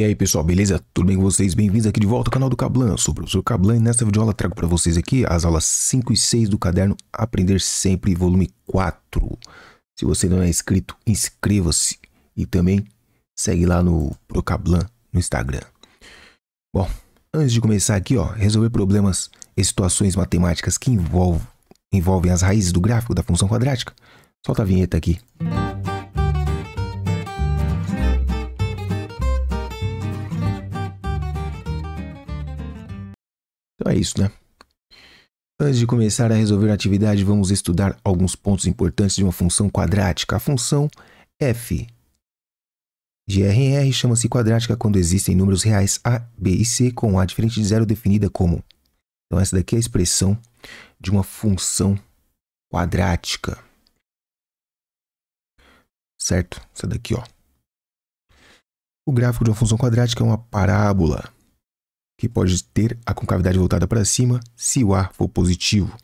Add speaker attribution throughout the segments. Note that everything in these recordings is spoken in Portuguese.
Speaker 1: E aí pessoal, beleza? Tudo bem com vocês? Bem-vindos aqui de volta ao canal do Cablan. Sou o professor Cablan e nesta videoaula trago para vocês aqui as aulas 5 e 6 do caderno Aprender Sempre, volume 4. Se você não é inscrito, inscreva-se e também segue lá no Procablan no Instagram. Bom, antes de começar aqui, ó, resolver problemas e situações matemáticas que envolvem, envolvem as raízes do gráfico da função quadrática, solta a vinheta aqui. Música Então é isso, né? Antes de começar a resolver a atividade, vamos estudar alguns pontos importantes de uma função quadrática. A função f de R em R chama-se quadrática quando existem números reais a, b e c com a diferente de zero definida como. Então essa daqui é a expressão de uma função quadrática. Certo? Essa daqui, ó. O gráfico de uma função quadrática é uma parábola que pode ter a concavidade voltada para cima se o A for positivo,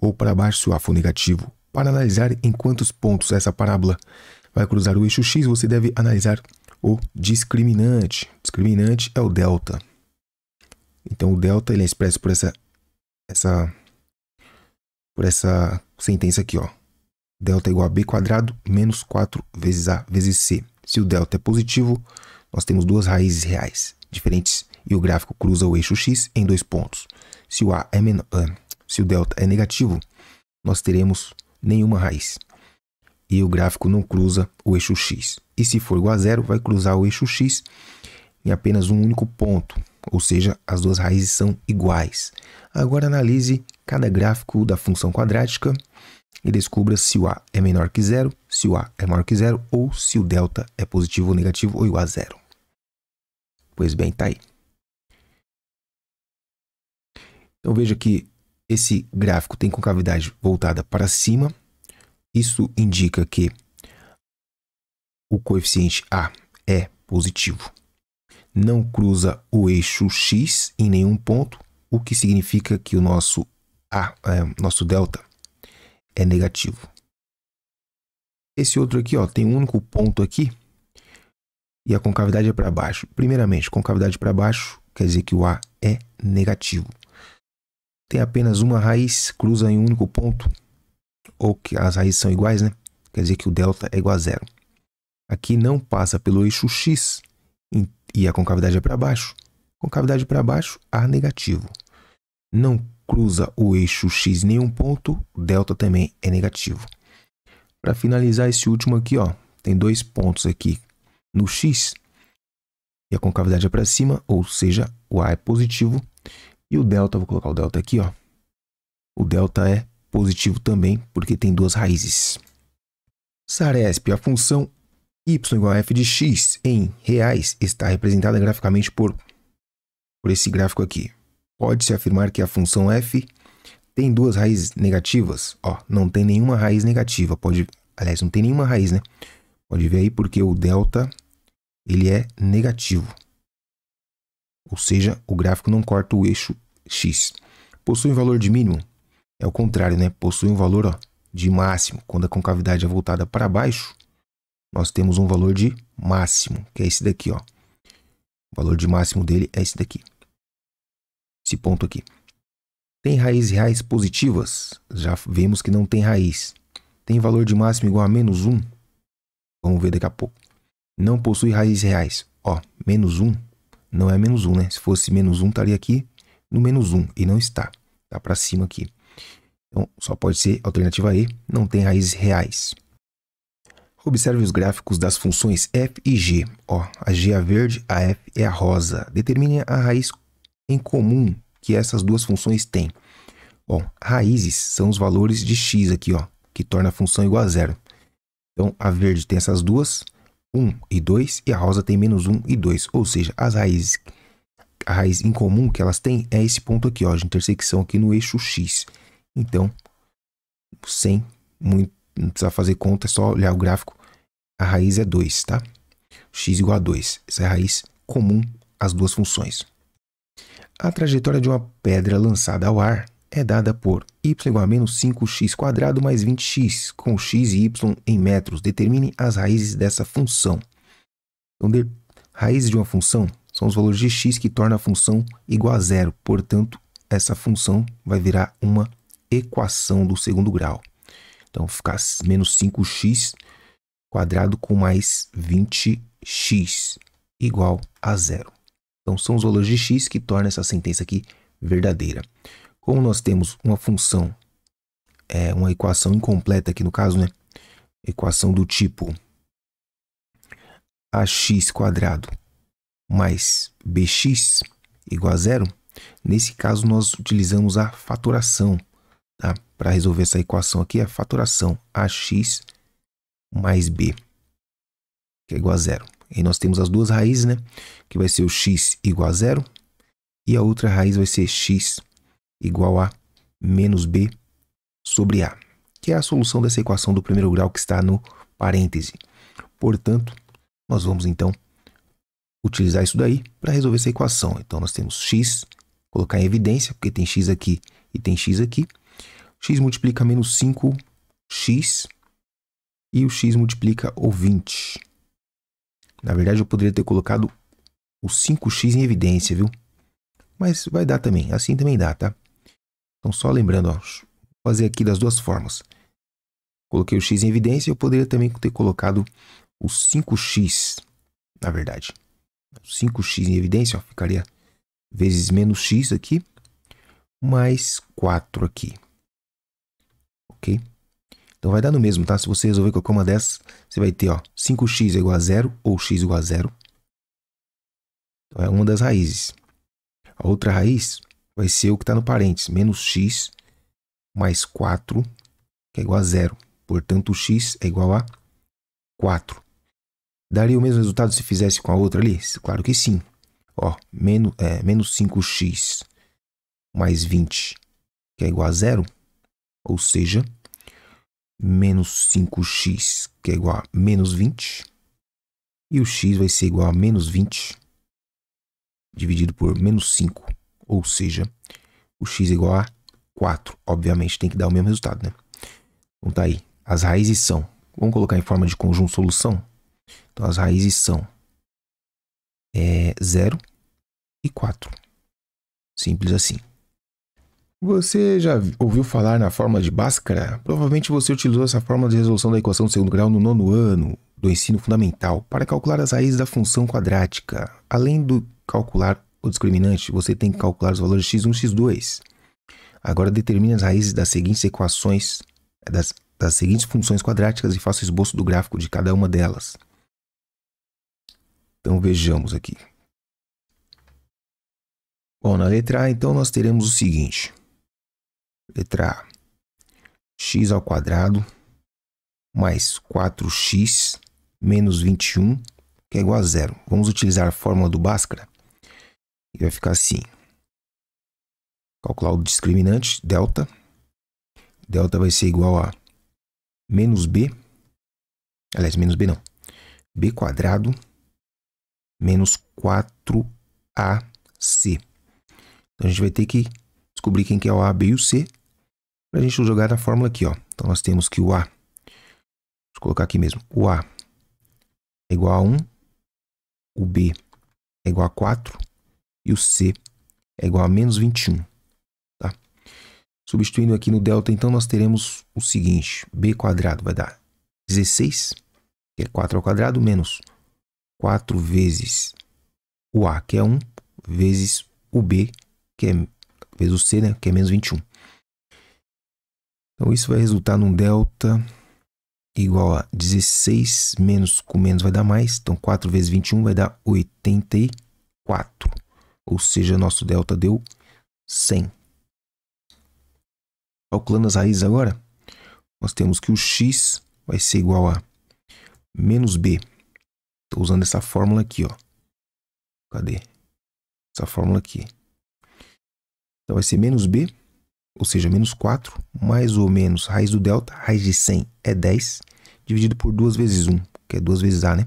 Speaker 1: ou para baixo se o A for negativo. Para analisar em quantos pontos essa parábola vai cruzar o eixo x, você deve analisar o discriminante. O discriminante é o delta. Então o delta ele é expresso por essa essa por essa sentença aqui, ó. Delta é igual a b quadrado menos 4 vezes a vezes c. Se o delta é positivo, nós temos duas raízes reais diferentes e o gráfico cruza o eixo x em dois pontos. Se o a é menor, uh, se o delta é negativo, nós teremos nenhuma raiz. E o gráfico não cruza o eixo x. E se for igual a zero, vai cruzar o eixo x em apenas um único ponto, ou seja, as duas raízes são iguais. Agora analise cada gráfico da função quadrática e descubra se o a é menor que zero, se o a é maior que zero ou se o delta é positivo ou negativo ou igual a zero. Pois bem, tá aí. Então veja que esse gráfico tem concavidade voltada para cima. Isso indica que o coeficiente A é positivo. Não cruza o eixo x em nenhum ponto, o que significa que o nosso A, é, nosso delta, é negativo. Esse outro aqui ó, tem um único ponto aqui e a concavidade é para baixo. Primeiramente, concavidade para baixo quer dizer que o A é negativo. Tem apenas uma raiz, cruza em um único ponto, ou que as raízes são iguais, né? Quer dizer que o delta é igual a zero. Aqui não passa pelo eixo x e a concavidade é para baixo. Concavidade para baixo, A negativo. Não cruza o eixo x em nenhum ponto, delta também é negativo. Para finalizar esse último aqui, ó, tem dois pontos aqui no x e a concavidade é para cima, ou seja, o A é positivo e o delta, vou colocar o delta aqui, ó. O delta é positivo também, porque tem duas raízes. Saresp, a função y igual a f de x em reais está representada graficamente por, por esse gráfico aqui. Pode-se afirmar que a função f tem duas raízes negativas? Ó, não tem nenhuma raiz negativa. Pode, aliás, não tem nenhuma raiz, né? Pode ver aí porque o delta ele é negativo. Ou seja, o gráfico não corta o eixo x. Possui um valor de mínimo? É o contrário, né? Possui um valor ó, de máximo. Quando a concavidade é voltada para baixo, nós temos um valor de máximo, que é esse daqui. Ó. O valor de máximo dele é esse daqui. Esse ponto aqui. Tem raízes reais positivas? Já vemos que não tem raiz. Tem valor de máximo igual a menos 1? Vamos ver daqui a pouco. Não possui raízes reais. Ó, menos 1 não é menos 1, né? Se fosse menos 1, estaria aqui no menos 1 e não está. Está para cima aqui. Então, só pode ser alternativa E, não tem raízes reais. Observe os gráficos das funções f e g. Ó, a g é a verde, a f é a rosa. Determine a raiz em comum que essas duas funções têm. Bom, raízes são os valores de x aqui, ó, que torna a função igual a zero. Então, a verde tem essas duas, 1 e 2, e a rosa tem menos 1 e 2. Ou seja, as raízes, a raiz em comum que elas têm é esse ponto aqui, ó, de intersecção aqui no eixo x. Então, sem muito, não precisar fazer conta, é só olhar o gráfico. A raiz é 2, tá? x igual a 2. Essa é a raiz comum às duas funções. A trajetória de uma pedra lançada ao ar é dada por y igual a menos 5x quadrado mais 20x, com x e y em metros. Determine as raízes dessa função. Então, de, Raiz de uma função são os valores de x que tornam a função igual a zero. Portanto, essa função vai virar uma equação do segundo grau. Então, ficar menos 5x quadrado com mais 20x igual a zero. Então, são os valores de x que tornam essa sentença aqui verdadeira. Como nós temos uma função, é, uma equação incompleta aqui no caso, né? Equação do tipo ax quadrado mais bx igual a zero, nesse caso nós utilizamos a fatoração. Tá? Para resolver essa equação aqui, a fatoração ax mais b, que é igual a zero. E nós temos as duas raízes, né? Que vai ser o x igual a zero e a outra raiz vai ser x igual a menos b sobre a, que é a solução dessa equação do primeiro grau que está no parêntese. Portanto, nós vamos então utilizar isso daí para resolver essa equação. Então nós temos x, colocar em evidência, porque tem x aqui e tem x aqui. x multiplica menos 5x e o x multiplica o 20. Na verdade, eu poderia ter colocado o 5x em evidência, viu? Mas vai dar também, assim também dá, tá? Então, só lembrando, ó, fazer aqui das duas formas. Coloquei o x em evidência, eu poderia também ter colocado o 5x, na verdade. 5x em evidência, ó, ficaria vezes menos x aqui, mais 4 aqui. Ok? Então vai dar no mesmo, tá? Se você resolver qualquer uma dessas, você vai ter, ó, 5x é igual a zero ou x igual a zero. Então é uma das raízes. A outra raiz vai ser o que está no parênteses, menos x mais 4, que é igual a zero. Portanto, o x é igual a 4. Daria o mesmo resultado se fizesse com a outra ali? Claro que sim. Ó, menos, é, menos 5x mais 20, que é igual a zero. Ou seja, menos 5x, que é igual a menos 20. E o x vai ser igual a menos 20 dividido por menos 5. Ou seja, o x é igual a 4. Obviamente tem que dar o mesmo resultado, né? Então tá aí. As raízes são. Vamos colocar em forma de conjunto solução? Então as raízes são é, 0 e 4. Simples assim. Você já ouviu falar na fórmula de Bhaskara? Provavelmente você utilizou essa fórmula de resolução da equação de segundo grau no nono ano do ensino fundamental para calcular as raízes da função quadrática. Além do calcular o discriminante, você tem que calcular os valores x1 e x2. Agora determine as raízes das seguintes equações, das, das seguintes funções quadráticas e faça o esboço do gráfico de cada uma delas. Então vejamos aqui. Bom, na letra A, então, nós teremos o seguinte. Letra A. x ao quadrado mais 4x menos 21, que é igual a zero. Vamos utilizar a fórmula do Bhaskara. E vai ficar assim. Calcular o discriminante, delta. Delta vai ser igual a menos b. Aliás, menos b não. b quadrado menos 4ac. Então, a gente vai ter que descobrir quem que é o A, B e o C para a gente jogar na fórmula aqui, ó. Então, nós temos que o A, vou colocar aqui mesmo, o A é igual a 1, o B é igual a 4 e o C é igual a menos 21, tá? Substituindo aqui no delta, então, nós teremos o seguinte, B quadrado vai dar 16, que é 4 ao quadrado, menos 4 vezes o A, que é 1, vezes o B, que é vezes o C, né, que é menos 21. Então, isso vai resultar num delta igual a 16 menos com menos vai dar mais. Então, 4 vezes 21 vai dar 84. Ou seja, nosso delta deu 100. Calculando as raízes agora, nós temos que o x vai ser igual a menos b. Estou usando essa fórmula aqui, ó. Cadê? Essa fórmula aqui. Então vai ser menos b, ou seja, menos 4, mais ou menos raiz do delta, raiz de 100 é 10, dividido por 2 vezes 1, que é 2 vezes a, né?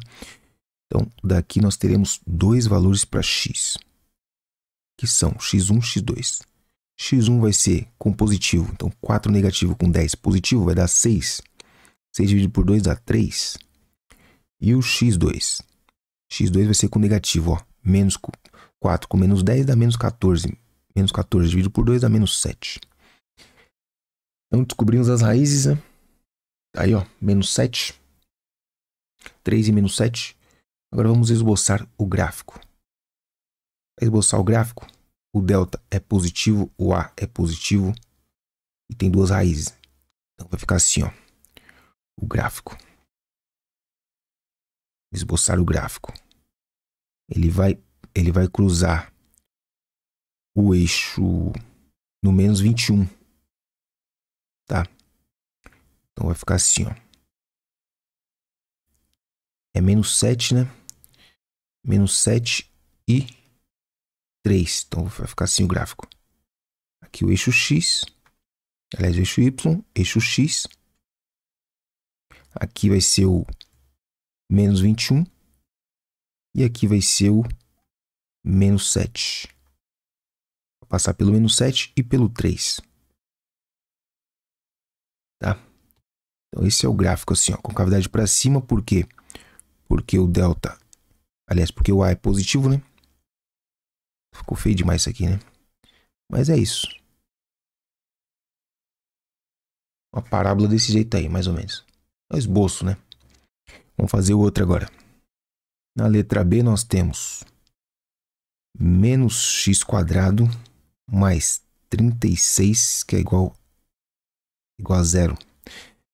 Speaker 1: Então, daqui nós teremos dois valores para x, que são x1 e x2. x1 vai ser com positivo, então 4 negativo com 10 positivo vai dar 6. 6 dividido por 2 dá 3. E o x2? x2 vai ser com negativo, ó. Menos 4 com menos 10 dá menos 14. Menos 14 dividido por 2 dá menos 7. Então descobrimos as raízes, né? Aí, ó, menos 7. 3 e menos 7. Agora vamos esboçar o gráfico. Esboçar o gráfico, o delta é positivo, o A é positivo e tem duas raízes. Então vai ficar assim, ó. O gráfico. Esboçar o gráfico. Ele vai, ele vai cruzar o eixo no menos 21. Tá? Então vai ficar assim, ó. É menos 7, né? Menos 7 e 3. Então vai ficar assim o gráfico. Aqui o eixo X. Aliás, o eixo Y, eixo X. Aqui vai ser o menos 21. E aqui vai ser o menos 7. Vou passar pelo menos 7 e pelo 3. Tá? Então esse é o gráfico assim, ó, com cavidade para cima, por quê? Porque o delta, aliás, porque o A é positivo, né? Ficou feio demais isso aqui, né? Mas é isso. Uma parábola desse jeito aí, mais ou menos. É o esboço, né? Vamos fazer o outro agora. Na letra B nós temos menos x quadrado mais 36, que é igual, igual a zero.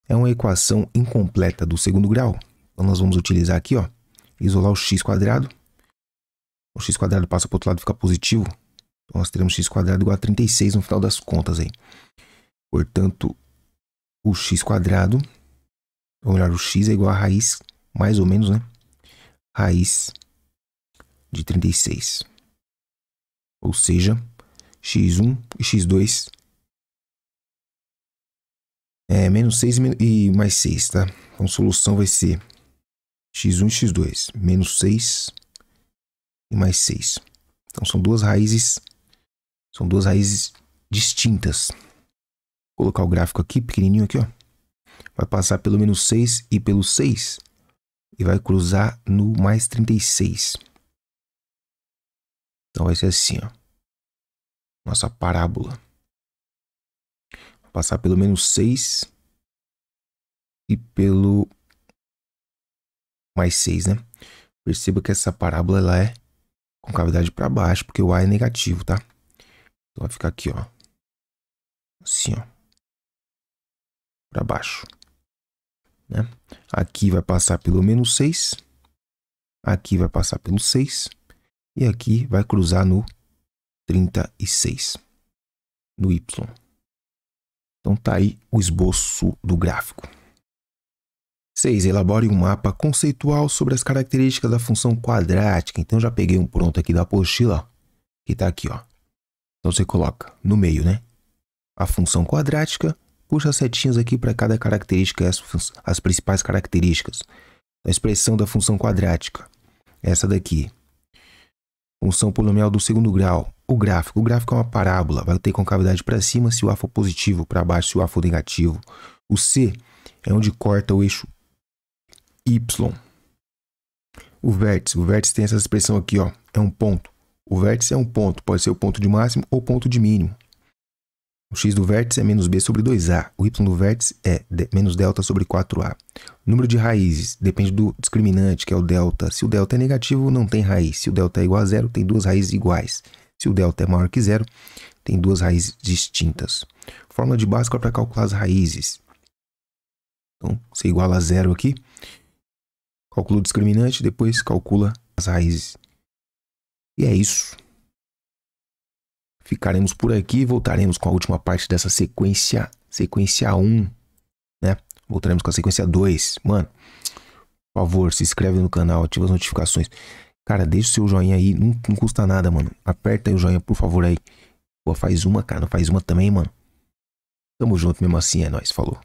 Speaker 1: É uma equação incompleta do segundo grau. Então nós vamos utilizar aqui, ó, isolar o x quadrado o x quadrado passa para o outro lado e fica positivo. Então nós teremos x quadrado igual a 36 no final das contas aí. Portanto, o x quadrado, ou melhor, o x é igual a raiz, mais ou menos, né? Raiz de 36. Ou seja, x1 e x2 é menos 6 e mais 6, tá? Então a solução vai ser x1 e x2, menos 6 e mais 6. Então são duas raízes, são duas raízes distintas. Vou colocar o gráfico aqui, pequenininho aqui, ó. Vai passar pelo menos 6 e pelo 6 e vai cruzar no mais 36. Então vai ser assim, ó. Nossa parábola. Vai passar pelo menos 6 e pelo mais 6, né? Perceba que essa parábola ela é com cavidade para baixo, porque o A é negativo, tá? Então vai ficar aqui, ó. Assim, ó. Para baixo. Né? Aqui vai passar pelo menos 6. Aqui vai passar pelo 6. E aqui vai cruzar no 36. No Y. Então tá aí o esboço do gráfico. 6. Elabore um mapa conceitual sobre as características da função quadrática. Então, já peguei um pronto aqui da apostila, que está aqui. Ó. Então, você coloca no meio, né? A função quadrática, puxa as setinhas aqui para cada característica, as, as principais características. A expressão da função quadrática, essa daqui. Função polinomial do segundo grau. O gráfico. O gráfico é uma parábola. Vai ter concavidade para cima se o A for positivo, para baixo se o A for negativo. O C é onde corta o eixo y. O vértice, o vértice tem essa expressão aqui, ó, é um ponto. O vértice é um ponto, pode ser o ponto de máximo ou ponto de mínimo. O x do vértice é menos b sobre 2a. O y do vértice é menos delta sobre 4a. O número de raízes depende do discriminante, que é o delta. Se o delta é negativo, não tem raiz. Se o delta é igual a zero, tem duas raízes iguais. Se o delta é maior que zero, tem duas raízes distintas. Fórmula de Bhaskara para calcular as raízes. Então, se iguala a zero aqui, Calcula o discriminante, depois calcula as raízes. E é isso. Ficaremos por aqui voltaremos com a última parte dessa sequência, sequência 1, né? Voltaremos com a sequência 2. Mano, por favor, se inscreve no canal, ativa as notificações. Cara, deixa o seu joinha aí, não, não custa nada, mano. Aperta aí o joinha, por favor, aí. Pô, faz uma, cara, faz uma também, mano. Tamo junto mesmo assim, é nóis, falou.